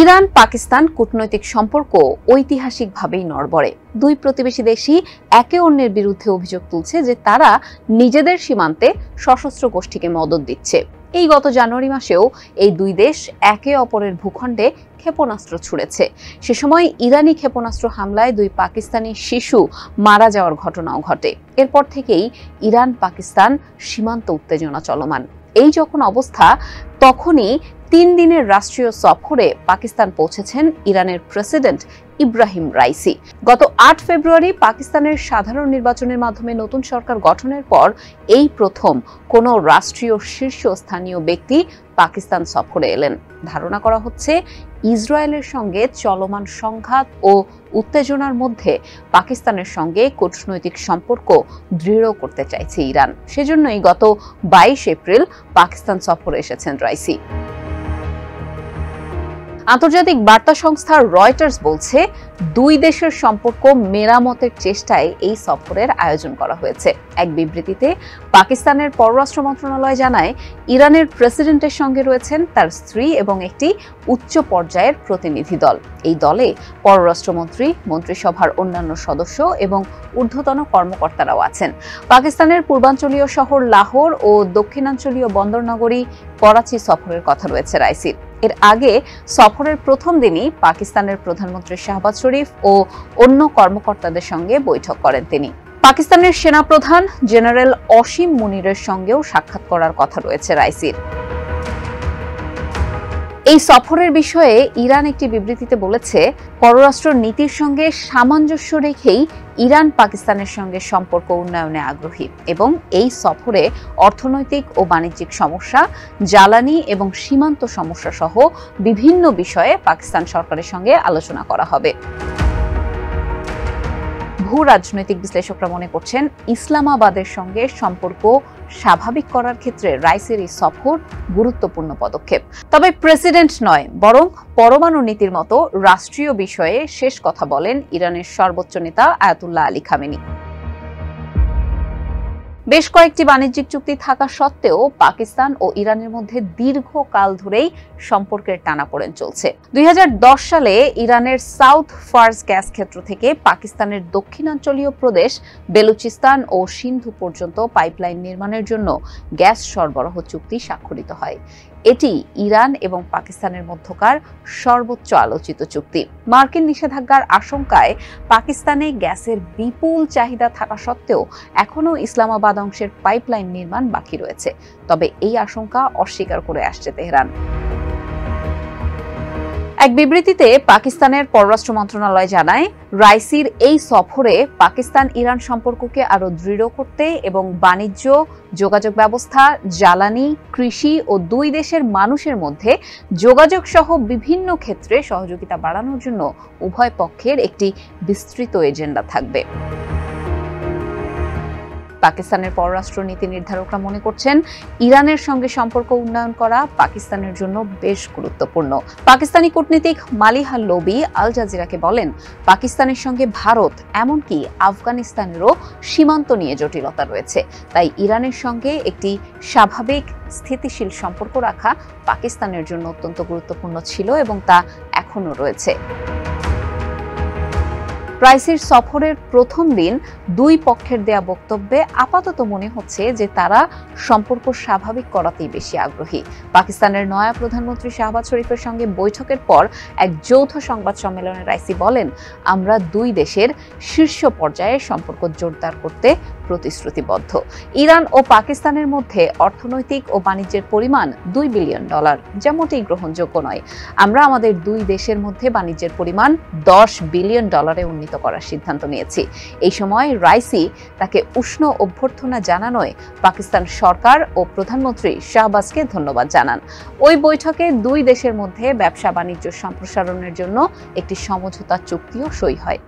Iran, Pakistan কূটনৈতিক সম্পর্ক ঐতিহাসিকভাবেই নড়বড়ে। দুই প্রতিবেশী দেশই একে অন্যের বিরুদ্ধে অভিযোগ তুলছে যে তারা নিজেদের সীমান্তে সশস্ত্র গোষ্ঠীকে মদত দিচ্ছে। এই গত জানুয়ারি মাসেও এই দুই দেশ একে অপরের ভূখণ্ডে ক্ষেপণাস্ত্র ছুড়েছে। সে সময় ইরানি ক্ষেপণাস্ত্র হামলায় দুই পাকিস্তানি শিশু মারা যাওয়ার ঘটনাও ঘটে। এরপর থেকেই ইরান, পাকিস্তান সীমান্ত উত্তেজনা চলমান। এই যখন অবস্থা, তখনই তিন দিনের রাষ্ট্রীয় সফরে পাকিস্তান পৌঁছেছেন ইরানের প্রেসিডেন্ট ইব্রাহিম রাইসি। গত আট ফেব্রুয়ারি পাকিস্তানের সাধারণ নির্বাচনের মাধ্যমে নতুন সরকার গঠনের পর এই প্রথম কোনো রাষ্ট্রীয় শীর্ষস্থানীয় ব্যক্তি পাকিস্তান সফরে এলেন। ধারণা করা হচ্ছে, ইসরায়েলের সঙ্গে চলমান সংঘাত ও উত্তেজনার মধ্যে পাকিস্তানের সঙ্গে কূটনৈতিক সম্পর্ক দৃঢ় করতে চাইছে ইরান। সেজন্যই গত বাইশ এপ্রিল পাকিস্তান সফরে এসেছেন রাইসি। আন্তর্জাতিক বার্তা সংস্থা রয়টার্স বলছে, দুই দেশের সম্পর্ক মেরামতের চেষ্টায় এই সফরের আয়োজন করা হয়েছে। এক বিবৃতিতে, পাকিস্তানের পররাষ্ট্র মন্ত্রণালয় জানায়, ইরানের প্রেসিডেন্টের সঙ্গে রয়েছেন তার স্ত্রী এবং একটি উচ্চ পর্যায়ের প্রতিনিধি দল। এই দলে পররাষ্ট্রমন্ত্রী, মন্ত্রিসভার অন্যান্য সদস্য এবং ঊর্ধ্বতন কর্মকর্তারাও আছেন। পাকিস্তানের পূর্বাঞ্চলীয় শহর লাহোর ও দক্ষিণাঞ্চলীয় বন্দরনগরী করাচি সফরের কথা রয়েছে রাইসির। এর আগে সফরের প্রথম দিনই পাকিস্তানের প্রধানমন্ত্রী শাহবাজ শরীফ ও অন্য কর্মকর্তাদের সঙ্গে বৈঠক করেন তিনি। পাকিস্তানের সেনাপ্রধান জেনারেল অসীম মুনিরের সঙ্গেও সাক্ষাৎ করার কথা রয়েছে রাইসির। এই সফরের বিষয়ে ইরান একটি বিবৃতিতে বলেছে, পররাষ্ট্র নীতির সঙ্গে সামঞ্জস্য রেখেই ইরান পাকিস্তানের সঙ্গে সম্পর্ক উন্নয়নে আগ্রহী এবং এই সফরে অর্থনৈতিক ও বাণিজ্যিক সমস্যা, জ্বালানি এবং সীমান্ত সমস্যা সহ বিভিন্ন বিষয়ে পাকিস্তান সরকারের সঙ্গে আলোচনা করা হবে। ভূ রাজনৈতিক বিশ্লেষকরা মনে করছেন ইসলামাবাদের সঙ্গে সম্পর্ক স্বাভাবিক করার ক্ষেত্রে রাইসের এই সফর গুরুত্বপূর্ণ পদক্ষেপ। তবে প্রেসিডেন্ট নয়, বরং পরমাণু নীতির মতো রাষ্ট্রীয় বিষয়ে শেষ কথা বলেন ইরানের সর্বোচ্চ নেতা আয়াতুল্লাহ আলী খামেনি। বেশ কয়েকটি বাণিজ্যিক চুক্তি থাকা সত্ত্বেও পাকিস্তান ও ইরানের মধ্যে দীর্ঘকাল ধরেই সম্পর্কের টানাপোড়েন চলছে। দুই হাজার দশ সালে ইরানের সাউথ ফার্স গ্যাস ক্ষেত্র থেকে পাকিস্তানের দক্ষিণাঞ্চলীয় প্রদেশ বেলুচিস্তান ও সিন্ধু পর্যন্ত পাইপলাইন নির্মাণের জন্য গ্যাস সরবরাহ চুক্তি স্বাক্ষরিত হয়। এটি ইরান এবং পাকিস্তানের মধ্যকার সর্বোচ্চ আলোচিত চুক্তি। মার্কিন নিষেধাজ্ঞার আশঙ্কায় পাকিস্তানে গ্যাসের বিপুল চাহিদা থাকা সত্ত্বেও এখনও ইসলামাবাদ অংশের পাইপলাইন নির্মাণ বাকি রয়েছে। তবে এই আশঙ্কা অস্বীকার করে আসছে তেহরান। এক বিবৃতিতে পাকিস্তানের পররাষ্ট্র মন্ত্রণালয় জানায়, রাইসির এই সফরে পাকিস্তান ইরান সম্পর্ককে আরও দৃঢ় করতে এবং বাণিজ্য, যোগাযোগ ব্যবস্থা, জ্বালানি, কৃষি ও দুই দেশের মানুষের মধ্যে যোগাযোগ সহ বিভিন্ন ক্ষেত্রে সহযোগিতা বাড়ানোর জন্য উভয় পক্ষের একটি বিস্তৃত এজেন্ডা থাকবে। পাকিস্তানের পররাষ্ট্র নীতি নির্ধারকরা মনে করছেন, ইরানের সঙ্গে সম্পর্ক উন্নয়ন করা পাকিস্তানের জন্য বেশ গুরুত্বপূর্ণ। পাকিস্তানি কূটনীতিক মালিহা লোবি আল জাজিরাকে বলেন, পাকিস্তানের সঙ্গে ভারত, এমনকি আফগানিস্তানেরও সীমান্ত নিয়ে জটিলতা রয়েছে। তাই ইরানের সঙ্গে একটি স্বাভাবিক স্থিতিশীল সম্পর্ক রাখা পাকিস্তানের জন্য অত্যন্ত গুরুত্বপূর্ণ ছিল এবং তা এখনও রয়েছে। রাইসির সফরের প্রথম দিন দুই পক্ষের দেয়া বক্তব্যে আপাতত মনে হচ্ছে যে তারা সম্পর্ক স্বাভাবিক করাতেই বেশি আগ্রহী। পাকিস্তানের নয়া প্রধানমন্ত্রী শাহবাজ শরীফের সঙ্গে বৈঠকের পর এক যৌথ সংবাদ সম্মেলনে রাইসি বলেন, আমরা দুই দেশের শীর্ষ পর্যায়ে সম্পর্ক জোরদার করতে প্রতিশ্রুতিবদ্ধ। ইরান ও পাকিস্তানের মধ্যে অর্থনৈতিক ও বাণিজ্যের পরিমাণ দুই বিলিয়ন ডলার যা মোটেই গ্রহণযোগ্য নয়। আমরা আমাদের দুই দেশের মধ্যে বাণিজ্যের পরিমাণ দশ বিলিয়ন ডলারে উন্নীত করার সিদ্ধান্ত নিয়েছি। এই সময় রাইসি তাকে উষ্ণ অভ্যর্থনা জানানোয় পাকিস্তান সরকার ও প্রধানমন্ত্রী শাহবাজকে ধন্যবাদ জানান। ওই বৈঠকে দুই দেশের মধ্যে ব্যবসা বাণিজ্য সম্প্রসারণের জন্য একটি সমঝোতা চুক্তিও সই হয়।